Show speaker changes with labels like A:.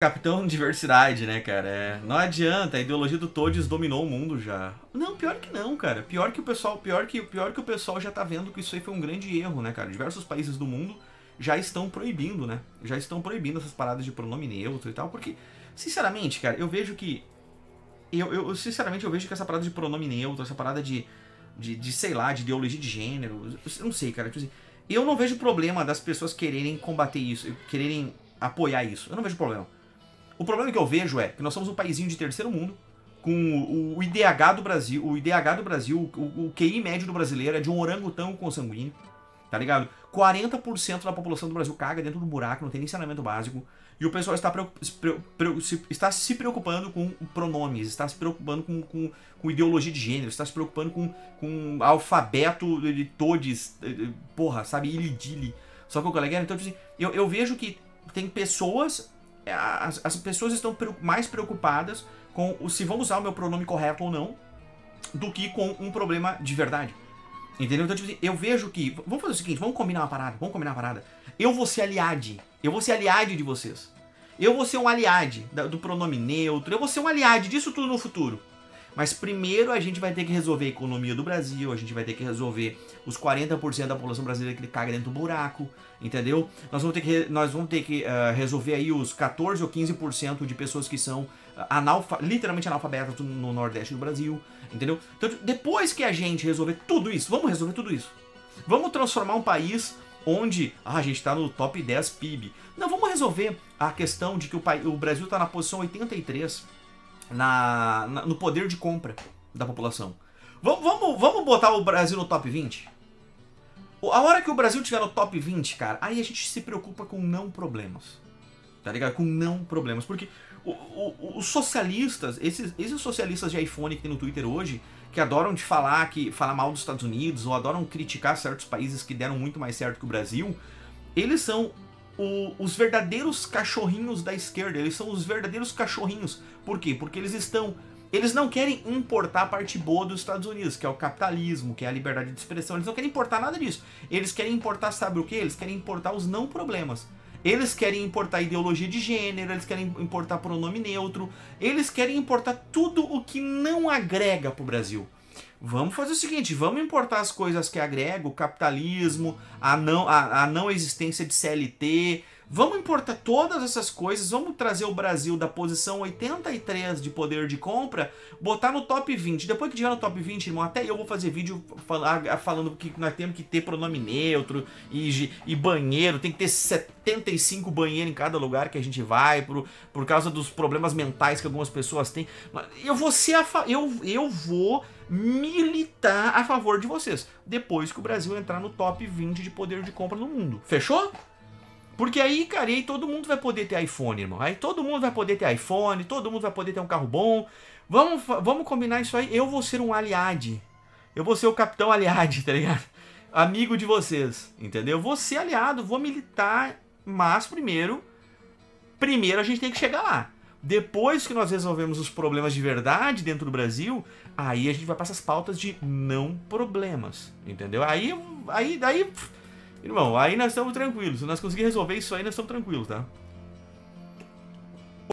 A: Capitão Diversidade, né, cara? É, não adianta, a ideologia do Todes dominou o mundo já. Não, pior que não, cara. Pior que o pessoal, pior que, pior que o pessoal já tá vendo que isso aí foi um grande erro, né, cara? Diversos países do mundo já estão proibindo, né? Já estão proibindo essas paradas de pronome neutro e tal, porque, sinceramente, cara, eu vejo que. Eu, eu sinceramente, eu vejo que essa parada de pronome neutro, essa parada de, de, de sei lá, de ideologia de gênero, eu não sei, cara. Tipo assim, eu não vejo problema das pessoas quererem combater isso, quererem apoiar isso. Eu não vejo problema. O problema que eu vejo é que nós somos um paísinho de terceiro mundo, com o, IDH do Brasil, o IDH do Brasil, o, QI médio do brasileiro é de um orangotão consanguíneo, tá ligado? 40% da população do Brasil caga dentro do buraco, não tem nem saneamento básico. E o pessoal está, se, está se preocupando com pronomes, está se preocupando com, com, com, ideologia de gênero, está se preocupando com, com alfabeto de todes, porra, sabe, ilidile. Só que o colega, então, tipo assim, eu, eu vejo que tem pessoas as, as pessoas estão mais preocupadas com o, se vão usar o meu pronome correto ou não, do que com um problema de verdade. Entendeu? Então, tipo, assim, eu vejo que. Vamos fazer o seguinte, vamos combinar uma parada, vamos combinar uma parada. Eu vou ser aliade. Eu vou ser aliade de vocês. Eu vou ser um aliade do pronome neutro. Eu vou ser um aliade disso tudo no futuro. Mas primeiro a gente vai ter que resolver a economia do Brasil, a gente vai ter que resolver os 40% da população brasileira que caga dentro do buraco, entendeu? Nós vamos ter que, nós vamos ter que uh, resolver aí os 14 ou 15% de pessoas que são uh, analfa, literalmente analfabetas no Nordeste do Brasil, entendeu? Então, depois que a gente resolver tudo isso, vamos resolver tudo isso. Vamos transformar um país onde ah, a gente está no top 10 PIB. Não, vamos resolver a questão de que o, o Brasil está na posição 83 na, na, no poder de compra da população. Vamos, botar o Brasil no top 20? A hora que o Brasil tiver no top 20, cara, aí a gente se preocupa com não problemas. Tá ligado? Com não problemas. Porque o, o, os socialistas, esses, esses socialistas de iPhone que tem no Twitter hoje, que adoram de falar que falar mal dos Estados Unidos ou adoram criticar certos países que deram muito mais certo que o Brasil, eles são o, os verdadeiros cachorrinhos da esquerda. Eles são os verdadeiros cachorrinhos. Por quê? Porque eles estão. Eles não querem importar a parte boa dos Estados Unidos, que é o capitalismo, que é a liberdade de expressão. Eles não querem importar nada disso. Eles querem importar, sabe o que? Eles querem importar os não problemas. Eles querem importar ideologia de gênero, eles querem importar pronome neutro, eles querem importar tudo o que não agrega para o Brasil. Vamos fazer o seguinte, vamos importar as coisas que agregam, o capitalismo, a não, a, a não existência de CLT, Vamos importar todas essas coisas, vamos trazer o Brasil da posição 83 de poder de compra, botar no top 20. Depois que tiver no top 20, irmão, até eu vou fazer vídeo falando que nós temos que ter pronome neutro e, e banheiro, tem que ter 75 banheiros em cada lugar que a gente vai, por, por causa dos problemas mentais que algumas pessoas têm. Eu vou ser a eu, eu vou militar a favor de vocês, depois que o Brasil entrar no top 20 de poder de compra no mundo. Fechou? Porque aí, cara, aí todo mundo vai poder ter iPhone, irmão. Aí todo mundo vai poder ter iPhone, todo mundo vai poder ter um carro bom. Vamos, vamos combinar isso aí. Eu vou ser um aliade. Eu vou ser o capitão aliade, tá ligado? Amigo de vocês, entendeu? Eu vou ser aliado, vou militar, mas primeiro, primeiro a gente tem que chegar lá. Depois que nós resolvemos os problemas de verdade dentro do Brasil, aí a gente vai para essas pautas de não problemas, entendeu? Aí, aí, daí Irmão, aí nós estamos tranquilos. Se nós conseguirmos resolver isso aí, nós estamos tranquilos, tá?